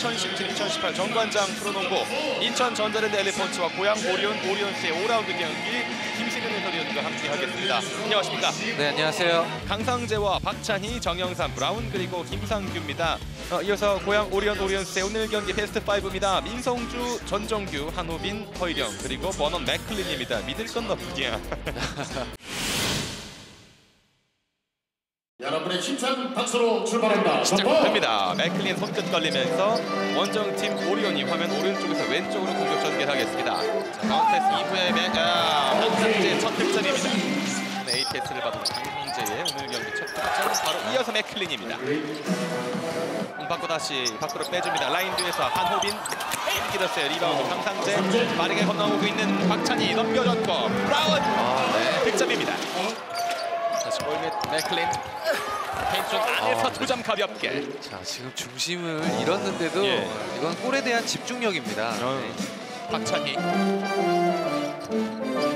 2017-2018 정관장 프로농구 인천 전자랜드 엘리펀츠와 고양 오리온 오리온스의 5라운드 경기 김승현 해설위원과 함께 하겠습니다. 안녕하십니까? 네 안녕하세요. 강상재와 박찬희, 정영삼, 브라운 그리고 김상규입니다. 어, 이어서 고양 오리온 오리온스의 오늘 경기 베스트 5입니다. 민성주, 전정규, 한호빈, 허일영 그리고 버넌 맥클린입니다. 믿을 건 너뿐이 여러분의 힘찬 박수로 출발한다. 시작됩니다. 맥클린 손끝 걸리면서 원정팀 오리온이 화면 오른쪽에서 왼쪽으로 공격 전개하겠습니다. 가운데스 이후에 맥, 아, 강상재 첫 득점입니다. ATS를 받은 강상재의 오늘 경기 첫 득점 바로 이어서 맥클린입니다. 공 받고 다시 밖으로 빼줍니다. 라인 뒤에서 한호빈 길었어요. 리바운드 강상재 빠르게 건너오고 있는 박찬희 넘겨줬고 브라운 아, 네. 득점입니다. 다시 골밑 맥클린 존 안에서 아, 두점 가볍게 자 지금 중심을 잃었는데도 예. 이건 골에 대한 집중력입니다. 어. 네. 박찬희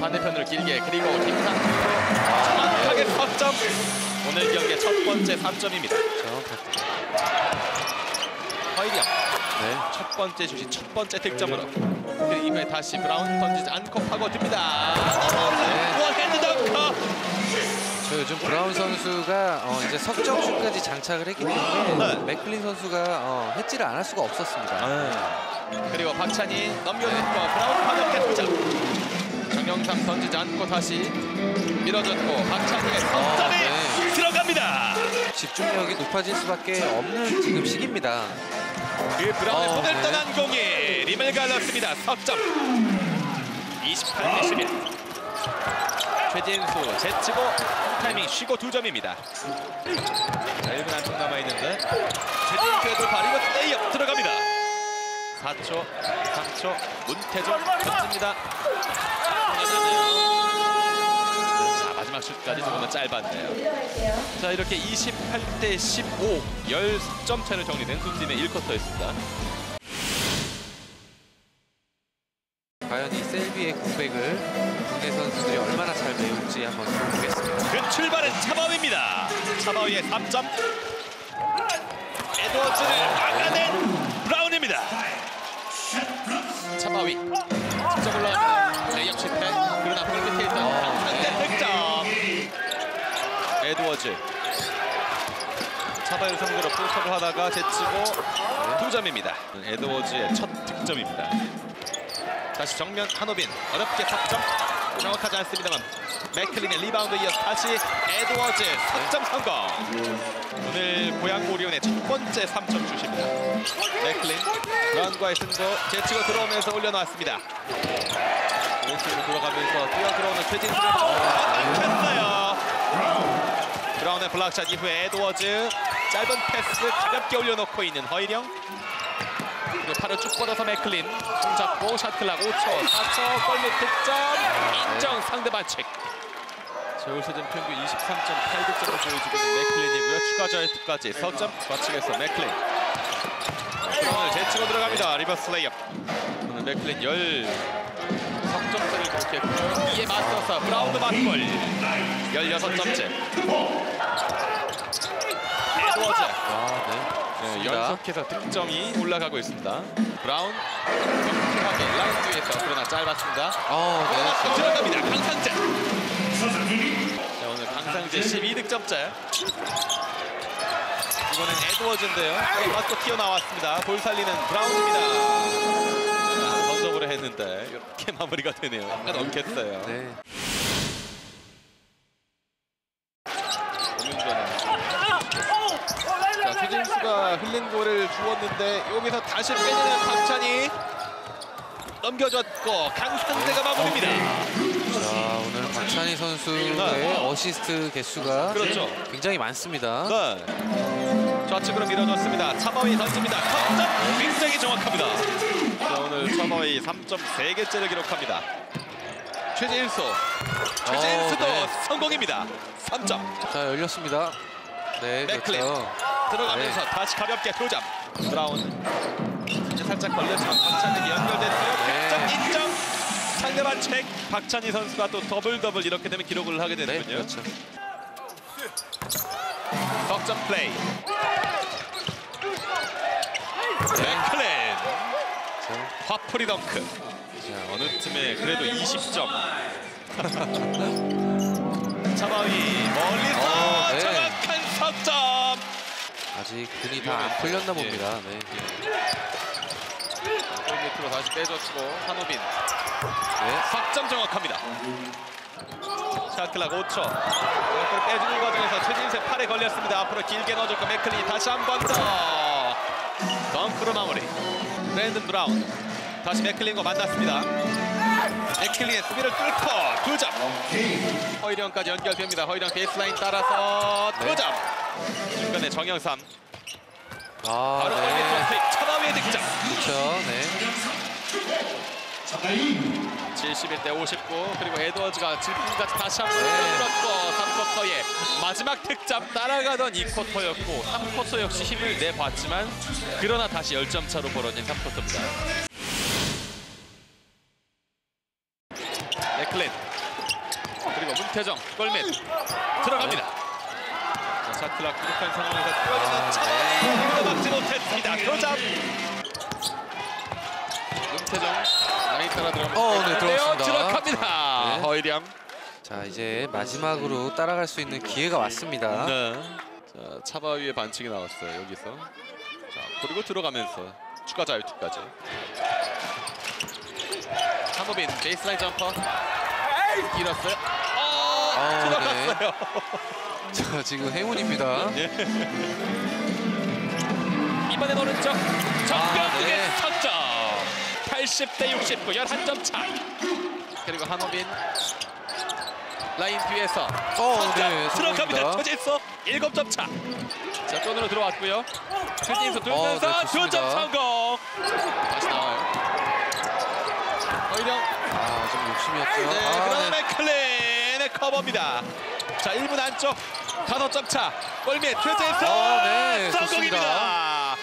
반대편으로 길게 그리고 김상규 정확하게 석점 오늘 경기의 첫 번째 3점입니다 자, 허일영 네. 첫 번째 슛이 첫 번째 득점으로 그 이후에 다시 브라운 던지지 않고 파고듭니다 네. one hand 덩크 저 요즘 브라운 선수가 어, 이제 석점슛까지 장착을 했기 때문에 네. 맥클린 선수가 어, 해지를 안 할 수가 없었습니다. 그리고 박찬희 넘겨냈고 브라운 가볍게 두점 정영삼 던지지 않고 다시 밀어줬고 박찬희의 석점이 네. 들어갑니다 집중력이 높아질 수밖에 없는 지금 시기입니다. 그 브라운의 어, 손을 네. 떠난 공이 림을 갈랐습니다. 석점 28대 11 최진수 제치고 타이밍 쉬고 두 점입니다. 자, 1분 한쪽 남아있는데 돌파 reverse 레이업 들어갑니다. 4초 3초 문태종 던집니다. 자 마지막 슛까지 조금은 짧았네요. 자 이렇게 28대 15 10점 차로 정리된 두 팀의 1쿼터였습니다. 한번 보겠습니다. 그 출발은 차바위입니다. 차바위의 3점. 에드워즈를 막아낸 브라운입니다. 차바위 직접 올라갑니다. 레이업 실패. 그러나 골 밑에 있던 강상재 득점. 에드워즈 차바위를 상대로 post up을 하다가 제치고 두 점입니다. 에드워즈의 첫 득점입니다. 다시 정면 한호빈 어렵게 석점 정확하지 않습니다만 맥클린의 리바운드 이어서 다시 에드워즈 석점 성공. 오늘 고양 오리온의 첫 번째 3점 슛입니다. 맥클린 브라운과의 승부 제치고 들어오면서 올려놓았습니다. 왼쪽으로 들어가면서 뛰어 들어오는 최진수를 막혔어요. 브라운의 block shot 이후에 에드워즈 짧은 패스 가볍게 올려놓고 있는 허일영 그리고 팔을 쭉 뻗어서 맥클린. 손 잡고 shot clock 5초 4초 골밑 득점 인정 상대 반칙 올 시즌 평균 23.8득점을 보여주고 있는 맥클린이고요 추가 자유투까지 석점 좌측에서 맥클린 오늘 제치고 들어갑니다 reverse layup 오늘 맥클린 10 석점차를 기록했고 이에 맞서서 브라운도 맞골 16점째 에드워즈 아, 네. 네. 연속해서 득점이 올라가고 있습니다. 브라운 정확하게 라인 뒤에서 그러나 짧았습니다. 어, 또 네. 들어갑니다. 강상재. 강상재 12득점째. 이번엔 에드워즈인데요. 네, 맞고 튀어나왔습니다. 볼 살리는 브라운입니다. 자, 던져보려 했는데 이렇게 마무리가 되네요. 약간 엉켰어요. 네. 자, 최진수가 흘린 골을 주었는데 여기서 다시 빼내는 박찬희 넘겨줬고 강상재가 마무리입니다. 자, 오늘 박찬희 선수의 네. 어시스트 개수가 그렇죠. 굉장히 많습니다. 네. 좌측으로 밀어줬습니다. 차바위 던집니다. 석점 굉장히 정확합니다. 자, 오늘 차바위 3점 3개째를 기록합니다. 최진수. 최진수도 어, 네. 성공입니다. 3점. 자, 열렸습니다. 네, 맥클린. 그렇죠. 들어가면서 네. 다시 가볍게 두 점. 브라운. 이제 살짝 걸렸지만 박찬희 연결됐어요. 네. 인정. 상대 반칙 박찬희 선수가 또 double double 이렇게 되면 기록을 하게 네, 되는군요. 그렇죠. 석점 플레이. 맥클린 화풀이 덩크. 자, 어느 팀에 그래도 20점. 차바위 멀리서 어, 네. 정확한 석점. 아직 근이 다 안 풀렸나 예. 봅니다. 네. 골 밑으로 다시 빼줬고 한우빈 네. 석점 정확합니다. 샤클락 5초. 골 빼주는 과정에서 최진세 팔에 걸렸습니다. 앞으로 길게 넣어줬고 맥클리 다시 한 번 더. 덩크로 마무리. 브랜든 브라운 다시 맥클린과 만났습니다. 맥클린의 수비를 뚫고 두 점. 허일영까지 연결됩니다. 허일영 베이스라인 따라서 두 네. 점. 중간에 정영삼 아, 바로 골 네. 밑으로 픽 차바위의 득점. 그렇죠. 네. 71대 59 그리고 에드워즈가 질풍같이 다시 한번 네. 밀었고 3쿼터의 마지막 득점 따라가던 2쿼터였고 3쿼터 역시 힘을 내봤지만 그러나 다시 10점 차로 벌어진 3쿼터입니다 에클린 그리고 문태정 골밑 들어갑니다 자, 샤클락 부족한 상황에서 뛰어드는 아, 차이 막지 못했습니다 도점 문태정 라인 따라 들어갑니다 어, 네, 들어갔습니다. 들어갑니다 네. 허이량 자, 이제 마지막으로 따라갈 수 있는 기회가 왔습니다. 네. 자, 차바위의 반칙이 나왔어요. 여기서. 자, 그리고 들어가면서 추가 자유투까지. 한호빈 베이스라인 점퍼. 길었어요. 어, 아, 들어갔어요. 자, 지금 행운입니다. 예. 이번엔 오른쪽 정병국의 네. 석점. 80대 69, 11점 차. 그리고 한호빈 라인 뒤에서 어, 석점 네, 들어갑니다. 최진수 7점 차. 자, 손으로 들어왔고요. 최진수 돌면서 네, 두 좋습니다. 점 성공. 다시 나와요. 허이령. 아, 좀 욕심이었죠. 네, 아, 그러나 네. 맥클린의 커버입니다. 자, 1분 안쪽 다섯 점 차. 골밑 최진수 아, 네, 성공입니다.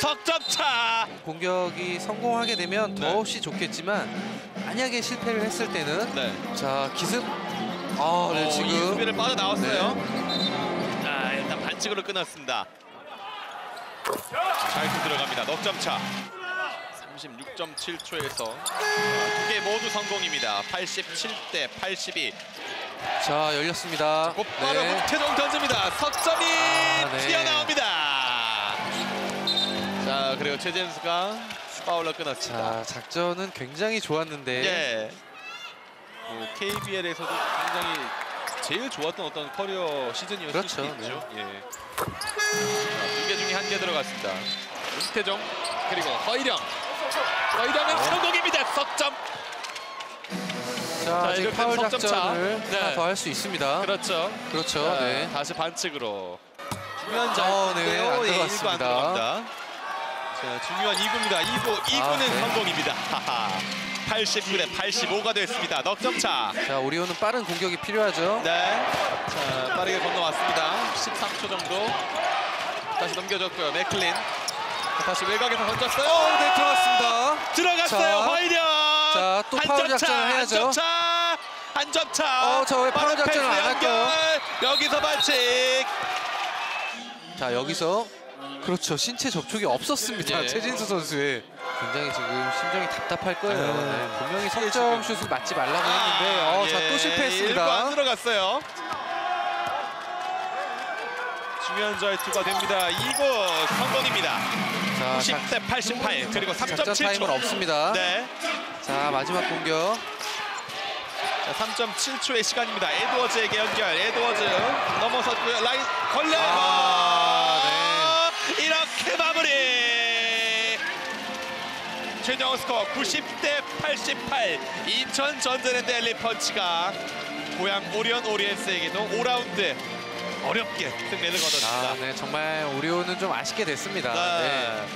석점 차. 공격이 성공하게 되면 네. 더없이 좋겠지만 만약에 실패를 했을 때는 네. 자, 기습 아, 네, 어, 이 지금 네. 수비를 빠져나왔어요. 자, 일단 반칙으로 끊었습니다. 자유투 들어갑니다. 넉점 차. 36.7초에서 두 개 모두 성공입니다. 87대 82. 자, 열렸습니다. 곧바로 네. 문태정 던집니다. 석점이 아, 네. 튀어나옵니다. 자, 그리고 최진수가 파울로 끊었습니다. 자, 작전은 굉장히 좋았는데 예. 뭐 KBL에서도 굉장히 제일 좋았던 어떤 커리어 시즌이었을 그렇죠, 수도 있죠. 예. 두개 중에 한 개 들어갔습니다. 문태정 그리고 허이령. 허이령은 네. 성공입니다. 석점. 자, 자, 이렇게 파울 석점 차. 작전을 네. 하나 더 할 수 있습니다. 그렇죠. 그렇죠. 자, 네. 다시 반칙으로. 중요한 어, 자인데요. 네, 안 예, 들어갔습니다. 일구 안 들어갑니다. 자, 중요한 2구입니다. 2구, 2구는 아, 네. 성공입니다. 하하. 89대 85가 됐습니다. 넉점 차. 자, 오리온은 빠른 공격이 필요하죠. 네. 자, 빠르게 건너왔습니다. 13초 정도. 다시 넘겨줬고요. 맥클린. 다시 외곽에서 던졌어요. 어, 네, 들어갔습니다. 들어갔어요. 자. 허이령. 자, 또한 파울 점 차, 작전을 해야죠. 한점 차. 한점 차. 어, 저왜 파울 작전을 안 할까요? 여기서 반칙. 자, 여기서 그렇죠. 신체 접촉이 없었습니다. 예. 최진수 선수의 굉장히 지금 심정이 답답할 거예요. 네. 네, 분명히 석점 슛을 맞지 말라고 했는데 어, 자, 또 일부 안 실패했습니다. 들어갔어요. 중요한 자유투가 됩니다. 이거 성공입니다. 자, 작, 90대 88 그리고 작전 3.7초. 타임은 없습니다. 네. 자, 마지막 공격. 자, 3.7초의 시간입니다. 에드워즈에게 연결. 에드워즈 넘어섰고요. 라인 걸려요. 아, 이렇게 마무리. 최종 스코어 90대 88. 인천 전자랜드 엘리펀치가 고향 오리온 오리엔스에게도 5라운드 어렵게 승리를 거뒀습니다. 아, 네, 정말 오리온은 좀 아쉽게 됐습니다. 네. 네.